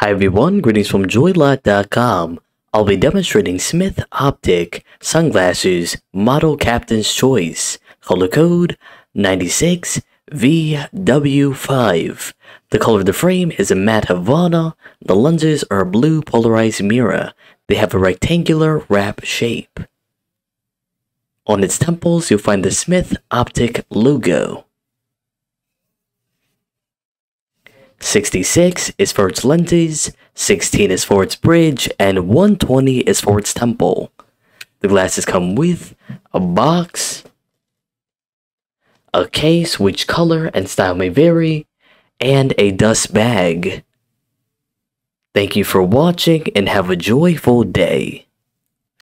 Hi everyone, greetings from Joylot.com. I'll be demonstrating Smith Optic sunglasses model Captain's Choice, color code 96VW5. The color of the frame is a matte Havana, the lenses are a blue polarized mirror. They have a rectangular wrap shape. On its temples, you'll find the Smith Optic logo. 66 is for its lenses, 16 is for its bridge, and 120 is for its temple. The glasses come with a box, a case which color and style may vary, and a dust bag. Thank you for watching and have a joyful day.